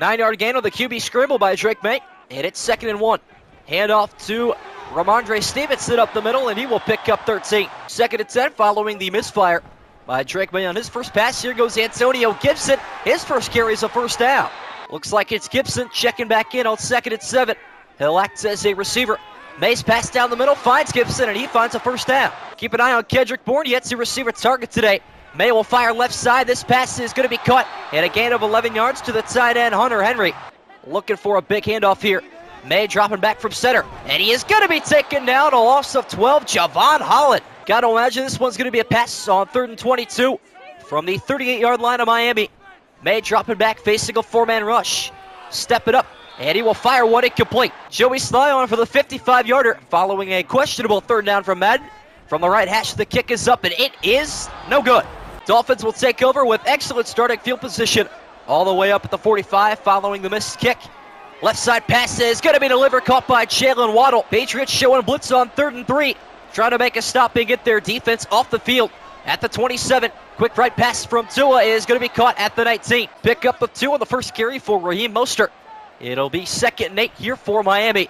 Nine yard gain on the QB scramble by Drake Maye. And it's second and one. Hand off to Rhamondre Stevenson up the middle, and he will pick up 13. Second and 10 following the misfire by Drake Maye on his first pass. Here goes Antonio Gibson. His first carry is a first down. Looks like it's Gibson checking back in on second and seven. He'll act as a receiver. Maye's pass down the middle finds Gibson, and he finds a first down. Keep an eye on Kendrick Bourne, yet to receive a target today. Maye will fire left side. This pass is going to be cut. and a gain of 11 yards to the tight end, Hunter Henry. Looking for a big handoff here. Maye dropping back from center, and he is going to be taken down. A loss of 12. Jevon Holland. Got to imagine this one's going to be a pass on third and 22 from the 38 yard line of Miami. Maye dropping back, facing a four man rush. Step it up, and he will fire one incomplete. Joey Slye on for the 55 yarder, following a questionable third down from Madden. From the right hash, the kick is up, and it is no good. Dolphins will take over with excellent starting field position all the way up at the 45 following the missed kick. Left side pass is going to be delivered, caught by Jaylen Waddle. Patriots showing blitz on third and three, trying to make a stop and get their defense off the field at the 27. Quick right pass from Tua is going to be caught at the 19. Pick up of two on the first carry for Raheem Mostert. It'll be second and eight here for Miami.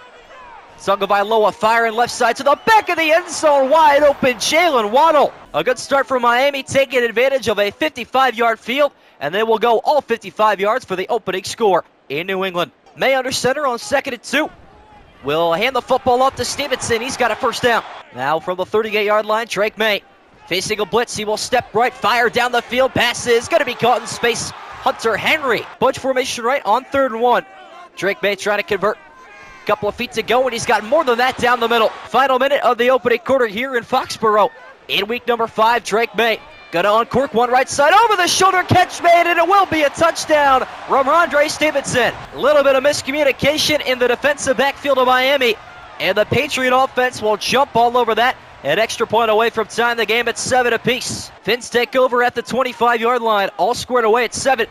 Tagovailoa firing left side to the back of the end zone, wide open. Jaylen Waddle. A good start for Miami, taking advantage of a 55 yard field, and they will go all 55 yards for the opening score in New England. Maye under center on second and two. Will hand the football off to Stevenson. He's got a first down. Now from the 38 yard line, Drake Maye. Facing a blitz, he will step right, fire down the field. Pass is going to be caught in space. Hunter Henry. Bunch formation right on third and one. Drake Maye trying to convert. Couple of feet to go, and he's got more than that down the middle. Final minute of the opening quarter here in Foxborough. In week number five, Drake Maye Gonna uncork one right side over the shoulder catch made, and it will be a touchdown. Rhamondre Stevenson. A little bit of miscommunication in the defensive backfield of Miami, and the Patriot offense will jump all over that. An extra point away from tying the game at seven apiece. Fins take over at the 25 yard line, all squared away at seven.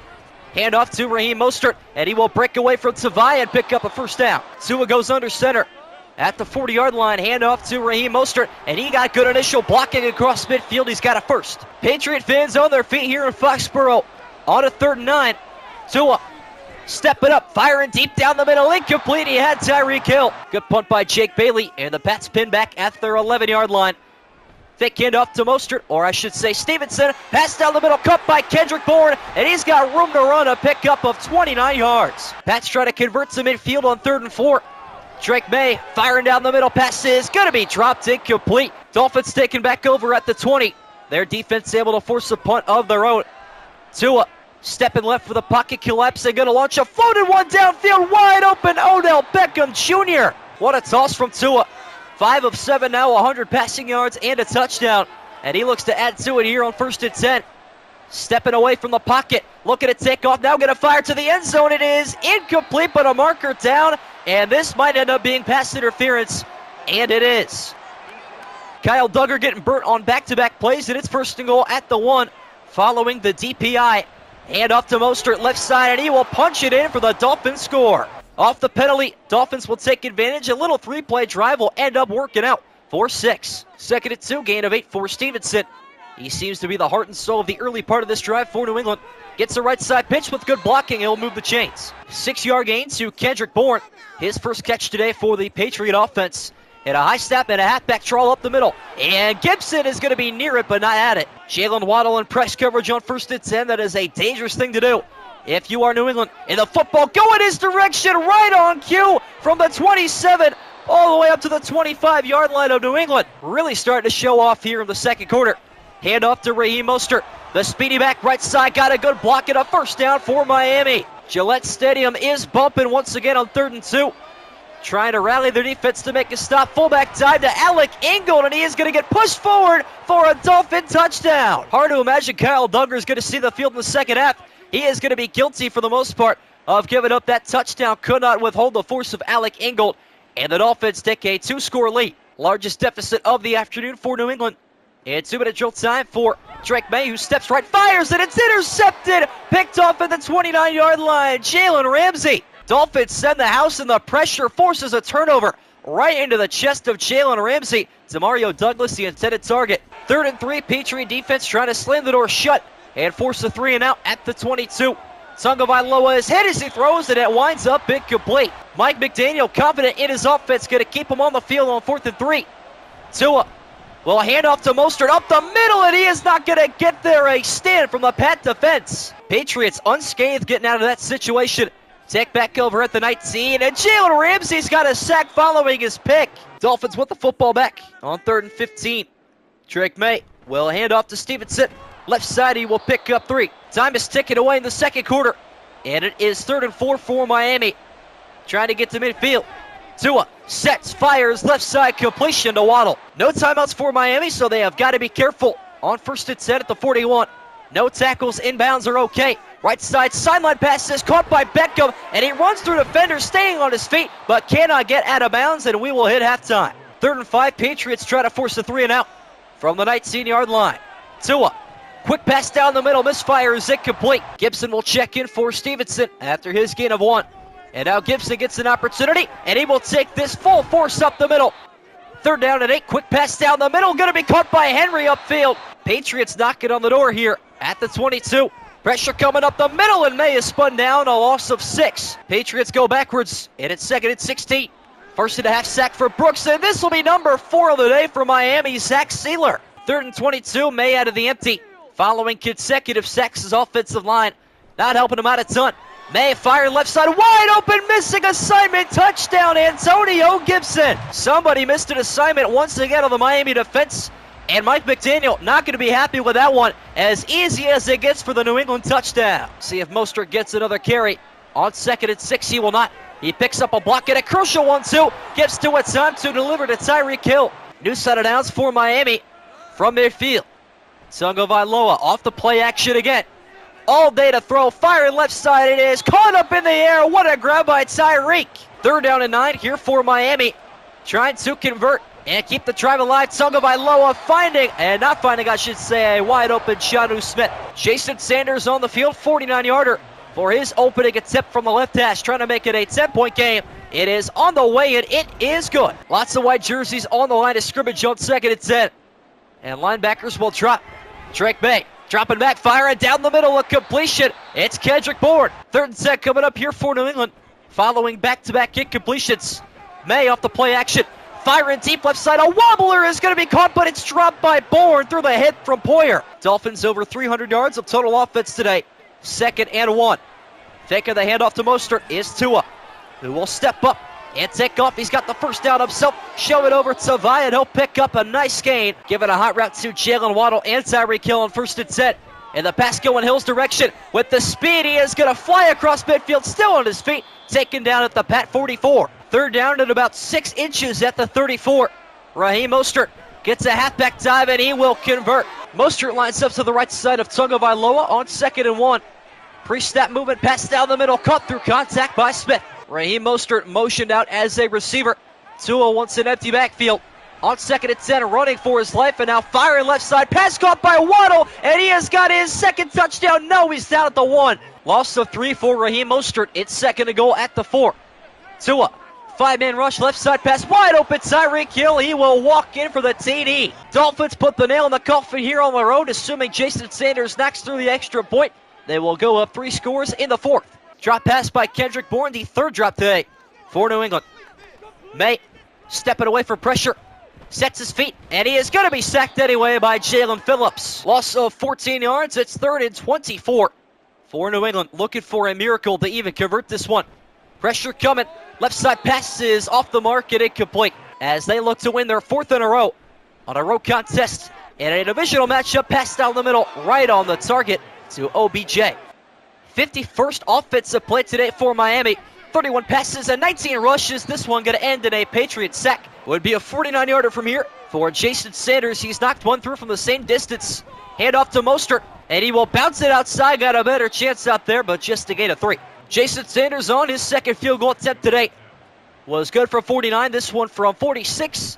Hand off to Raheem Mostert, and he will break away from Tavai and pick up a first down. Tua goes under center at the 40 yard line. Hand off to Raheem Mostert, and he got good initial blocking across midfield. He's got a first. Patriot fans on their feet here in Foxborough on a third and nine. Tua stepping up, firing deep down the middle, incomplete. He had Tyreek Hill. Good punt by Jake Bailey, and the Pats pin back at their 11 yard line. Thick hand off to Mostert, or I should say Stevenson. Pass down the middle, cut by Kendrick Bourne, and he's got room to run a pickup of 29 yards. Pats try to convert to midfield on third and four. Drake Maye firing down the middle. Pass is going to be dropped incomplete. Dolphins taking back over at the 20. Their defense able to force a punt of their own. Tua stepping left for the pocket, collapsing, going to launch a floated one downfield, wide open. Odell Beckham Jr. What a toss from Tua. Five of seven now, 100 passing yards and a touchdown. And he looks to add to it here on first and 10. Stepping away from the pocket, looking to take off. Now going to fire to the end zone. It is incomplete, but a marker down. And this might end up being pass interference. And it is. Kyle Dugger getting burnt on back to back plays, and it's first and goal at the one following the DPI. Hand off to Mostert, left side, and he will punch it in for the Dolphins score. Off the penalty, Dolphins will take advantage. A little three play drive will end up working out 4 6. Second and two, gain of eight for Stevenson. He seems to be the heart and soul of the early part of this drive for New England. Gets the right side pitch with good blocking. He'll move the chains. Six yard gain to Kendrick Bourne. His first catch today for the Patriot offense. And a high step and a halfback troll up the middle. And Gibson is going to be near it, but not at it. Jaylen Waddle in press coverage on first and 10. That is a dangerous thing to do. If you are New England, in the football, go in his direction, right on cue from the 27 all the way up to the 25 yard line of New England. Really starting to show off here in the second quarter. Hand off to Raheem Mostert. The speedy back right side got a good block and a first down for Miami. Gillette Stadium is bumping once again on third and two. Trying to rally their defense to make a stop. Fullback dive to Alec Ingold, and he is going to get pushed forward for a Dolphin touchdown. Hard to imagine Kyle Dugger is going to see the field in the second half. He is going to be guilty for the most part of giving up that touchdown. Could not withhold the force of Alec Ingold, and the Dolphins take a two score lead. Largest deficit of the afternoon for New England. It's two minute drill time for Drake Maye, who steps right, fires, and it's intercepted. Picked off at the 29 yard line. Jalen Ramsey. Dolphins send the house, and the pressure forces a turnover right into the chest of Jalen Ramsey. Demario Douglas, the intended target. Third and three, Patriot defense trying to slam the door shut and force a three and out at the 22. Tagovailoa is hit as he throws it. It winds up incomplete. Mike McDaniel confident in his offense, going to keep him on the field on fourth and three. Tua will hand off to Mostert up the middle, and he is not going to get there. A stand from the Pat defense. Patriots unscathed getting out of that situation. Take back over at the 19, and Jalen Ramsey's got a sack following his pick. Dolphins with the football back on third and 15. Drake Maye will hand off to Stevenson. Left side, he will pick up three. Time is ticking away in the second quarter. And it is third and four for Miami. Trying to get to midfield. Tua sets, fires, left side completion to Waddle. No timeouts for Miami, so they have got to be careful. On first and 10 at the 41. No tackles, inbounds are okay. Right side sideline pass is caught by Beckham, and he runs through defenders, staying on his feet, but cannot get out of bounds, and we will hit halftime. Third and five, Patriots try to force a three and out from the 19 yard line. Tua Quick pass down the middle, misfire is incomplete. Gibson will check in for Stevenson after his gain of one. And now Gibson gets an opportunity, and he will take this full force up the middle. Third down and eight, quick pass down the middle, going to be caught by Henry upfield. Patriots knocking on the door here at the 22. Pressure coming up the middle, and Maye is spun down, a loss of six. Patriots go backwards, and it's second and 16. First and a half sack for Brooks, and this will be number four of the day for Miami, Zach Sieler. Third and 22, Maye out of the empty following consecutive sacks. His offensive line not helping him out a ton. Maye fire left side wide open, missing assignment. Touchdown, Antonio Gibson. Somebody missed an assignment once again on the Miami defense. And Mike McDaniel not going to be happy with that one. As easy as it gets for the New England touchdown. See if Mostert gets another carry. On second and six, he will not. He picks up a block and a crucial one, too. Gets to a time to deliver to Tyreek Hill. New set of downs for Miami from midfield. Tagovailoa off the play action again. All day to throw. Fire left side it is. Caught up in the air. What a grab by Tyreek. Third down and nine here for Miami. Trying to convert and keep the drive alive. Tagovailoa finding, and not finding, I should say, a wide open Jonnu Smith. Jason Sanders on the field, 49 yarder for his opening attempt from the left hash, trying to make it a 10 point game. It is on the way, and it is good. Lots of white jerseys on the line of scrimmage on second and 10. And linebackers will drop. Drake Maye dropping back, firing down the middle, a completion. It's Kendrick Bourne. Third and set coming up here for New England. Following back-to-back kick completions. Maye off the play action. Firing deep left side. A wobbler is going to be caught, but it's dropped by Bourne through the hit from Poyer. Dolphins over 300 yards of total offense today. Second and one. Taking the handoff to Mostert is Tua, who will step up and take off. He's got the first down himself. Show it over to Vi, and he'll pick up a nice gain. Giving a hot route to Jaylen Waddle and Tyreek Hill on first and set. And the pass going Hill's direction. With the speed, he is going to fly across midfield, still on his feet. Taken down at the Pat 44. Third down at about six inches at the 34. Raheem Mostert gets a halfback dive, and he will convert. Mostert lines up to the right side of Tagovailoa on second and one. Pre-snap movement, pass down the middle, cut through contact by Smith. Raheem Mostert motioned out as a receiver. Tua wants an empty backfield. On second and 10, running for his life, and now firing left side. Pass caught by Waddle, and he has got his second touchdown. No, he's down at the one. Loss of three for Raheem Mostert. It's second to go at the four. Tua, five man rush, left side pass, wide open. Tyreek Hill, he will walk in for the TD. Dolphins put the nail in the coffin here on the road, assuming Jason Sanders knocks through the extra point. They will go up three scores in the fourth. Drop pass by Kendrick Bourne, the third drop today for New England. Maye stepping away for pressure. Sets his feet, and he is going to be sacked anyway by Jaelan Phillips. Loss of 14 yards. It's third and 24 for New England. Looking for a miracle to even convert this one. Pressure coming. Left side pass is off the mark and incomplete as they look to win their fourth in a row on a road contest in a divisional matchup. Pass down the middle, right on the target to OBJ. 51st offensive play today for Miami. 31 passes and 19 rushes. This one going to end in a Patriot sack. Would be a 49 yarder from here for Jason Sanders. He's knocked one through from the same distance. Hand off to Mostert, and he will bounce it outside. Got a better chance out there, but just to gain a three. Jason Sanders on his second field goal attempt today. Was good for 49. This one from 46.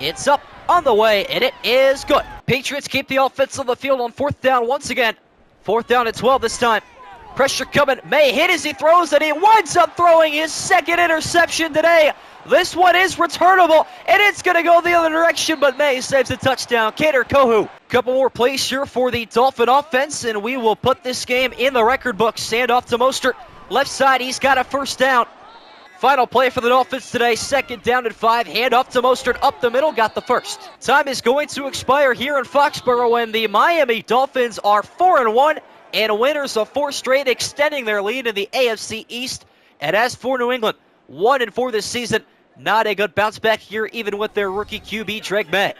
It's up on the way, and it is good. Patriots keep the offense on the field on fourth down once again. Fourth down at 12 this time. Pressure coming. Maye hit as he throws, and he winds up throwing his second interception today. This one is returnable, and it's going to go the other direction, but Maye saves a touchdown. Kader Kohou. Couple more plays here for the Dolphin offense, and we will put this game in the record book. Stand off to Mostert. Left side, he's got a first down. Final play for the Dolphins today, second down at five. Hand off to Mostert, up the middle, got the first. Time is going to expire here in Foxborough, and the Miami Dolphins are 4 and 1 and winners of four straight, extending their lead in the AFC East. And as for New England, 1 and 4 this season, not a good bounce back here, even with their rookie QB, Drake Maye.